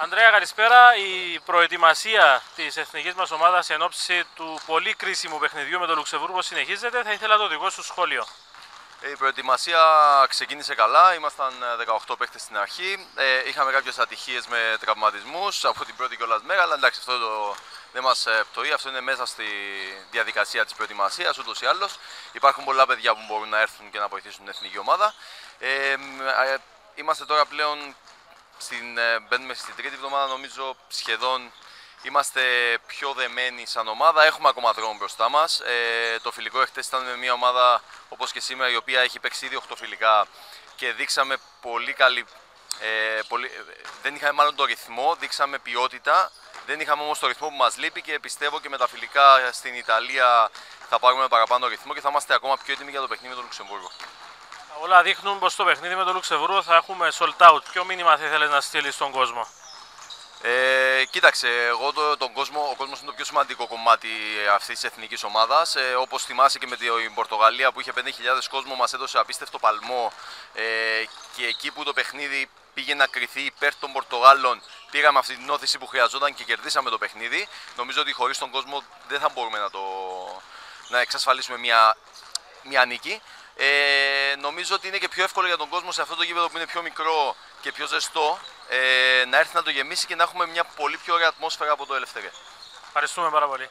Ανδρέα, καλησπέρα. Η προετοιμασία της εθνικής μας ομάδας εν ώψη του πολύ κρίσιμου παιχνιδιού με το Λουξεμβούργο συνεχίζεται. Θα ήθελα το δικό σου σχόλιο. Η προετοιμασία ξεκίνησε καλά. Ήμασταν 18 παίχτες στην αρχή. Ε, είχαμε κάποιες ατυχίες με τραυματισμούς από την πρώτη κιόλας μέρα, αλλά εντάξει, αυτό το, δεν μας πτωεί. Αυτό είναι μέσα στη διαδικασία της προετοιμασίας ούτως ή άλλως. Υπάρχουν πολλά παιδιά που μπορούν να έρθουν και να βοηθήσουν την εθνική ομάδα. Ε, ε, είμαστε τώρα πλέον στην, ε, μπαίνουμε στην τρίτη εβδομάδα νομίζω σχεδόν είμαστε πιο δεμένοι σαν ομάδα. Έχουμε ακόμα δρόμο μπροστά μας. Ε, το φιλικό εχθές ήταν με μια ομάδα όπως και σήμερα η οποία έχει παίξει ήδη 8 φιλικά και δείξαμε πολύ καλή. Ε, πολύ, δεν είχαμε μάλλον το ρυθμό, δείξαμε ποιότητα. Δεν είχαμε όμως το ρυθμό που μας λείπει και πιστεύω και με τα φιλικά στην Ιταλία θα πάρουμε παραπάνω ρυθμό και θα είμαστε ακόμα πιο έτοιμοι για το παιχνίδι με το Λουξεμβούργο. Όλα δείχνουν πως το παιχνίδι με το Λουξεμβούργο θα έχουμε sold out. Ποιο μήνυμα θα ήθελες να στείλεις στον κόσμο; Ε, κοίταξε, εγώ το, τον κόσμο, ο κόσμος είναι το πιο σημαντικό κομμάτι αυτής της εθνικής ομάδας. Ε, Όπως θυμάσαι και με την Πορτογαλία που είχε 5.000 κόσμο, μας έδωσε απίστευτο παλμό. Ε, και εκεί που το παιχνίδι πήγε να κρυθεί υπέρ των Πορτογάλων, πήραμε αυτή την όθηση που χρειαζόταν και κερδίσαμε το παιχνίδι. Νομίζω ότι χωρίς τον κόσμο δεν θα μπορούμε να, το, να εξασφαλίσουμε μια, μια νίκη. Ε, νομίζω ότι είναι και πιο εύκολο για τον κόσμο σε αυτό το γήπεδο που είναι πιο μικρό και πιο ζεστό ε, να έρθει να το γεμίσει και να έχουμε μια πολύ πιο ωραία ατμόσφαιρα από το Ελευθερία. Ευχαριστούμε πάρα πολύ.